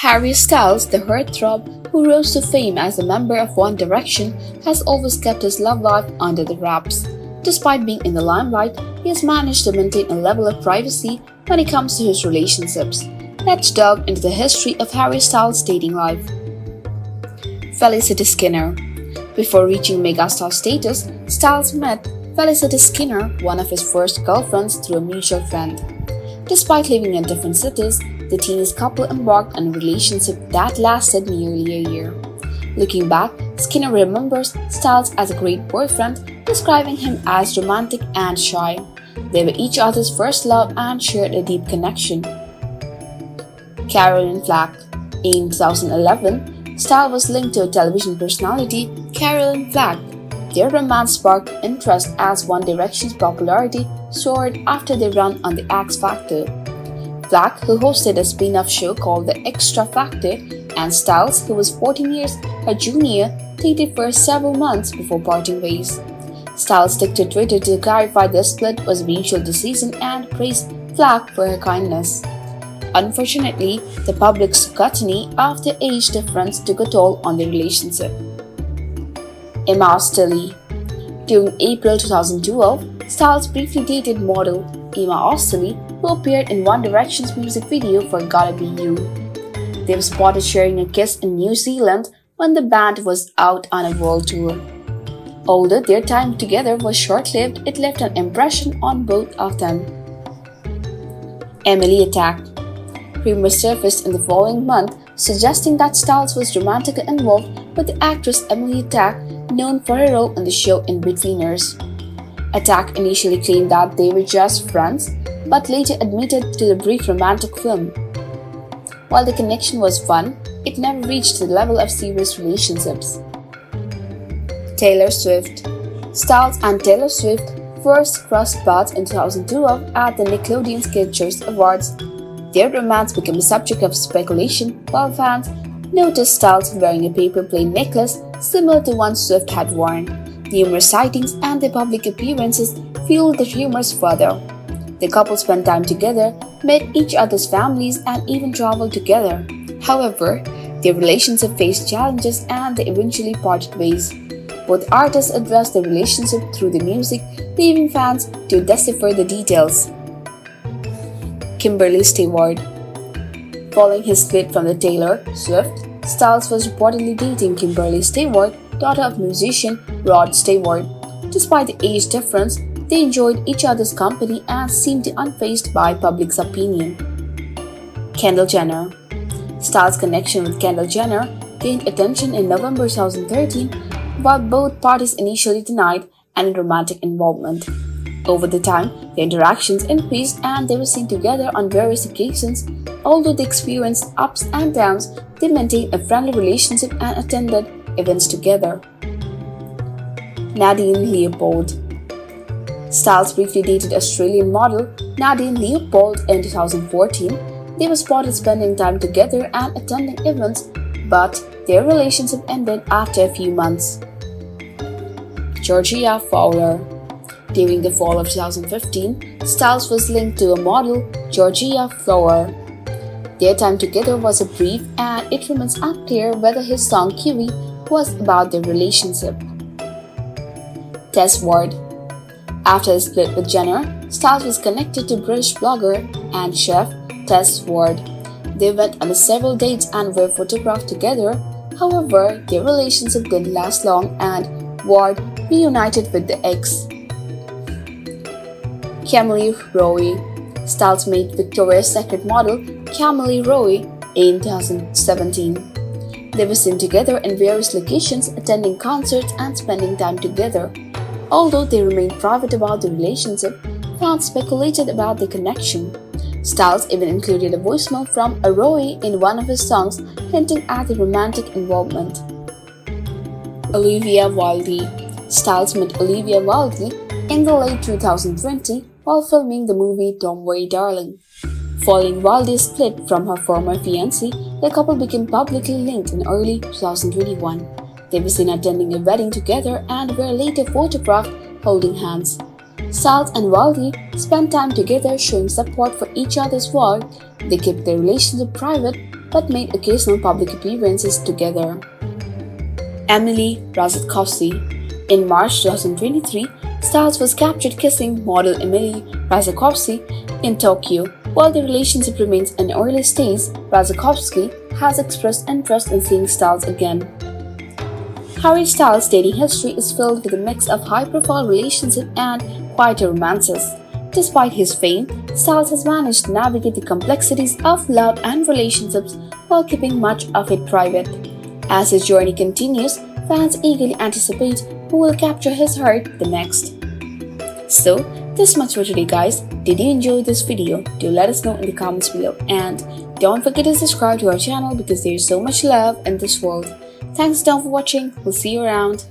Harry Styles, the heartthrob who rose to fame as a member of One Direction, has always kept his love life under the wraps. Despite being in the limelight, he has managed to maintain a level of privacy when it comes to his relationships. Let's delve into the history of Harry Styles' dating life. Felicity Skinner Before reaching megastar status, Styles met Felicity Skinner, one of his first girlfriends, through a mutual friend. Despite living in different cities, the teenage couple embarked on a relationship that lasted nearly a year. Looking back, Skinner remembers Styles as a great boyfriend, describing him as romantic and shy. They were each other's first love and shared a deep connection. Caroline Flack In 2011, Styles was linked to a television personality, Caroline Flack. Their romance sparked interest as One Direction's popularity soared after they ran on The X Factor. Flack, who hosted a spin off show called The Extra Factor, and Styles, who was 14 years her junior, dated for several months before parting ways. Styles took to Twitter to clarify their split was mutual decision and praised Flack for her kindness. Unfortunately, the public's scrutiny of the age difference took a toll on the relationship. Emma Ostilly During April 2012, Styles briefly dated model Emma Ostilly, who appeared in One Direction's music video for Gotta Be You. They were spotted sharing a kiss in New Zealand when the band was out on a world tour. Although their time together was short lived, it left an impression on both of them. Emily Atack Rumors surfaced in the following month suggesting that Styles was romantically involved with the actress Emily Atack, known for her role in the show Inbetweeners. Atack initially claimed that they were just friends, but later admitted to the brief romantic film. While the connection was fun, it never reached the level of serious relationships. Taylor Swift Styles and Taylor Swift first crossed paths in 2012 at the Nickelodeon's Kids' Choice Awards. Their romance became a subject of speculation, while fans noticed Styles wearing a paper plane necklace similar to one Swift had worn. Numerous sightings and their public appearances fueled the rumors further. The couple spent time together, met each other's families, and even traveled together. However, their relationship faced challenges and they eventually parted ways. Both artists addressed the relationship through the music, leaving fans to decipher the details. Kimberly Stewart Following his split from the Taylor Swift, Styles was reportedly dating Kimberly Stewart, daughter of musician Rod Stewart. Despite the age difference, they enjoyed each other's company and seemed unfazed by public's opinion. Kendall Jenner Styles' connection with Kendall Jenner gained attention in November 2013, while both parties initially denied any romantic involvement. Over the time, their interactions increased and they were seen together on various occasions. Although they experienced ups and downs, they maintained a friendly relationship and attended events together. Nadine Leopold Styles briefly dated Australian model Nadine Leopold in 2014. They were spotted spending time together and attending events, but their relationship ended after a few months. Georgia Fowler During the fall of 2015, Styles was linked to a model, Georgia Fowler. Their time together was brief and it remains unclear whether his song Kiwi was about their relationship. Tess Ward After the split with Jenner, Styles was connected to British blogger and chef Tess Ward. They went on several dates and were photographed together. However, their relationship didn't last long and Ward reunited with the ex. Camille Rowe Styles made Victoria's Secret model Camille Rowe in 2017. They were seen together in various locations, attending concerts and spending time together. Although they remained private about the relationship, fans speculated about the connection. Styles even included a voicemail from a Rowe in one of his songs, hinting at the romantic involvement. Olivia Wilde Styles met Olivia Wilde in the late 2020 while filming the movie Worry Darling. Following Wilde's split from her former fiancé, the couple became publicly linked in early 2021. They were seen attending a wedding together and were later photographed holding hands. Styles and Wilde spent time together showing support for each other's work. They kept their relationship private, but made occasional public appearances together. Emily Ratajkowski In March 2023, Styles was captured kissing model Emily Ratajkowski in Tokyo. While the relationship remains in early stage, Ratajkowski has expressed interest in seeing Styles again. Harry Styles' dating history is filled with a mix of high-profile relationships and quieter romances. Despite his fame, Styles has managed to navigate the complexities of love and relationships while keeping much of it private. As his journey continues, fans eagerly anticipate who will capture his heart the next. So, this much for today guys. Did you enjoy this video? Do let us know in the comments below and don't forget to subscribe to our channel because there is so much love in this world. Thanks down for watching. We'll see you around.